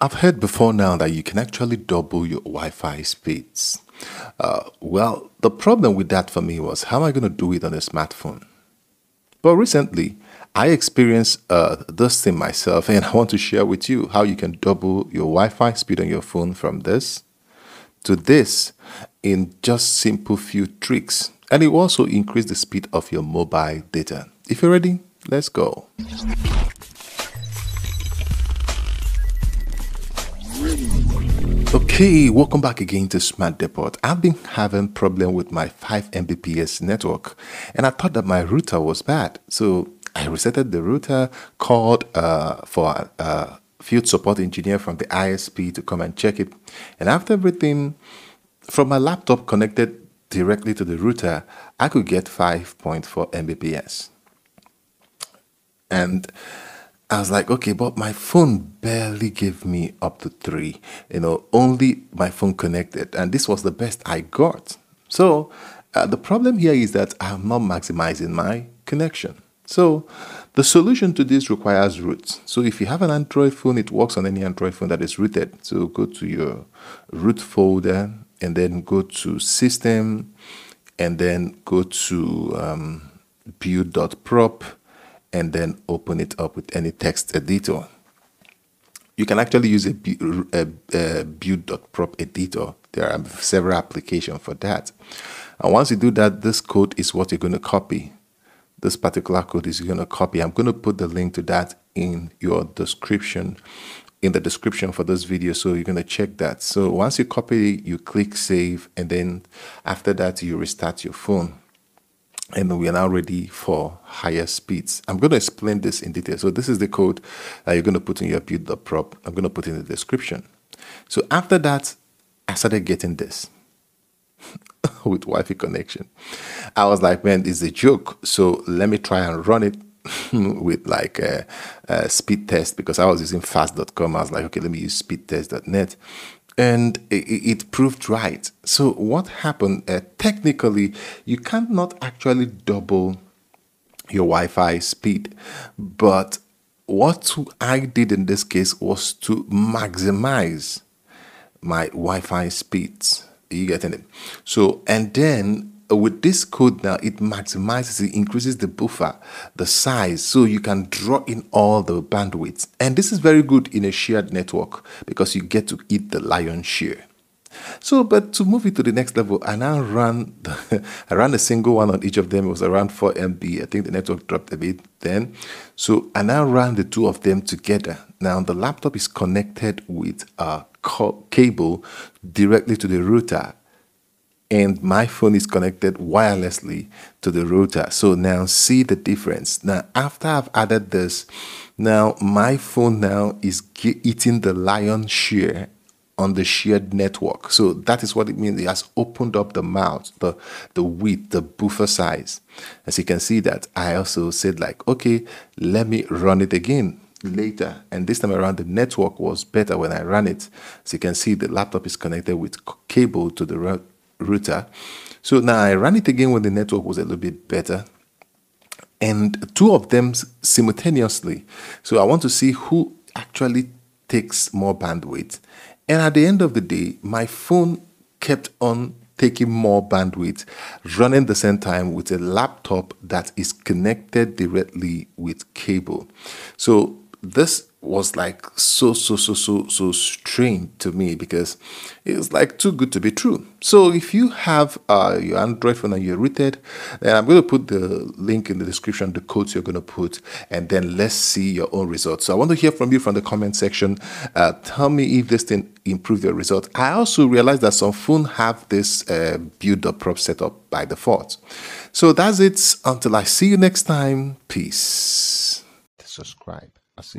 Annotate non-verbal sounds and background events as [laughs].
I've heard before now that you can actually double your Wi Fi speeds. Uh, well, the problem with that for me was how am I going to do it on a smartphone? But recently, I experienced uh, this thing myself, [laughs] and I want to share with you how you can double your Wi Fi speed on your phone from this to this in just simple few tricks. And it will also increase the speed of your mobile data. If you're ready, let's go. Okay, welcome back again to Smart Depot. I've been having problem with my 5 Mbps network and I thought that my router was bad. So I resetted the router, called uh, for a field support engineer from the ISP to come and check it. And after everything, from my laptop connected directly to the router, I could get 5.4 Mbps. And I was like, okay, but my phone barely gave me up to three. You know, only my phone connected, and this was the best I got. So uh, the problem here is that I'm not maximizing my connection. So the solution to this requires root. So if you have an Android phone, it works on any Android phone that is rooted. So go to your root folder and then go to system and then go to um, build.prop and then open it up with any text editor. You can actually use a, a, a build.prop editor. There are several applications for that. And once you do that, this code is what you're going to copy. This particular code is going to copy. I'm going to put the link to that in your description, in the description for this video. So you're going to check that. So once you copy, you click save, and then after that, you restart your phone and we are now ready for higher speeds. I'm going to explain this in detail. So this is the code that you're going to put in your build.prop. I'm going to put in the description. So after that, I started getting this [laughs] with Wi-Fi connection. I was like, man, it's a joke. So let me try and run it [laughs] with like a, a, speed test because I was using fast.com. I was like, okay, let me use speedtest.net and it, proved right. So what happened? Uh, technically, you cannot actually double your Wi-Fi speed, but what I did in this case was to maximize my Wi-Fi speeds. You getting it? So and then Uh, with this code now, it maximizes, it increases the buffer, the size, so you can draw in all the bandwidth. And this is very good in a shared network because you get to eat the lion's share. So, but to move it to the next level, I now ran, the, [laughs] I ran a single one on each of them. It was around 4 MB. I think the network dropped a bit then. So I now ran the two of them together. Now the laptop is connected with a cable directly to the router and my phone is connected wirelessly to the router. So now see the difference. Now after I've added this, now my phone now is eating the lion's share on the shared network. So that is what it means. It has opened up the mouth, the the width, the buffer size. As you can see that I also said like, okay, let me run it again later. And this time around the network was better when I ran it. As you can see the laptop is connected with cable to the router. So now I ran it again when the network was a little bit better and two of them simultaneously. So I want to see who actually takes more bandwidth. And at the end of the day, my phone kept on taking more bandwidth, running the same time with a laptop that is connected directly with cable. So this was like so so so so so strange to me because it was like too good to be true. So if you have uh, your android phone and you're rooted then i'm going to put the link in the description the codes you're going to put and then let's see your own results. So i want to hear from you from the comment section. Uh, tell me if this thing improved your result. I also realized that some phone have this uh, build.prop setup by default. So that's it. Until i see you next time peace. Subscribe I see.